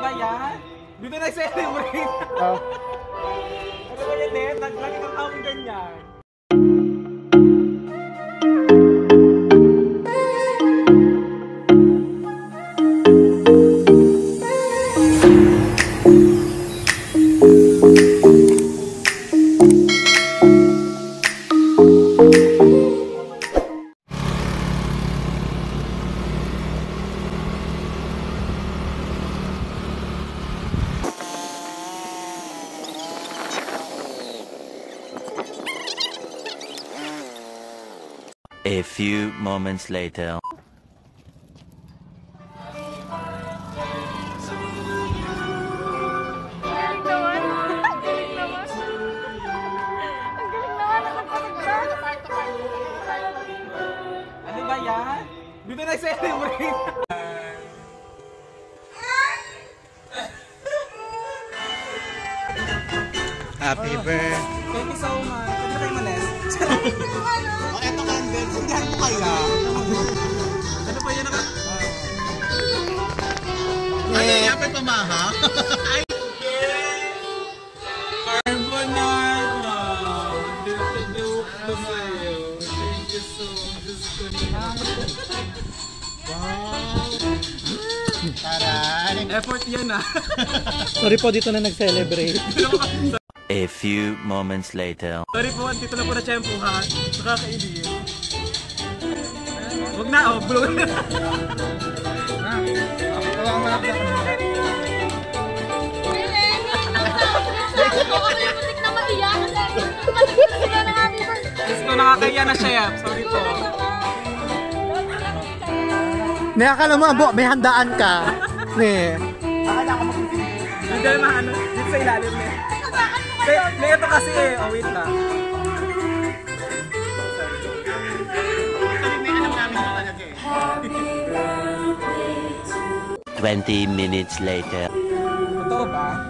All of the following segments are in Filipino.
ba yan? Dito nag-celebrate. Oh. Ano ba yan, Net? Lagi kang tawag ganyan. A few moments later. Ano ba yan? Dito nag-celebrate. Happy birthday. Thank you so much. Pwede kayo manes? Oh, Yan? May pamaha? Carbonara! Duke to sa'yo. Thank you so much. Taray. Effort yan ah. Sorry po, dito na nag-celebrate. A few moments later. Sorry po, dito na po na tiyempuhan. Nakakaibig. Huwag na, oh, blow na. Ko, nakakaya na chef. Sorry po. Akala mo, abo, may handaan ka. Ne. Hindi na ano, dito sa ilalim eh. May, may ito kasi eh. Oh, wait lang. Twenty minutes later. Totoo ba?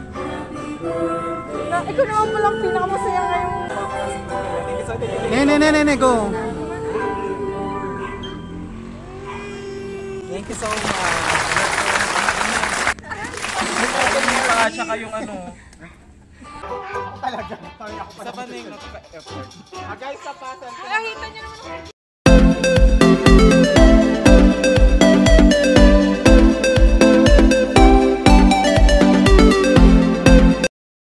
Na, ikaw naman palang pinakamasaya ngayon. Thank you so much. Ne, ne, ne, ne, ne, go. Thank you so much. Yung pa, tsaka yung ano. Talaga. Sa paning napaka-effort. Ah, guys, sa pasan. Nakita niyo.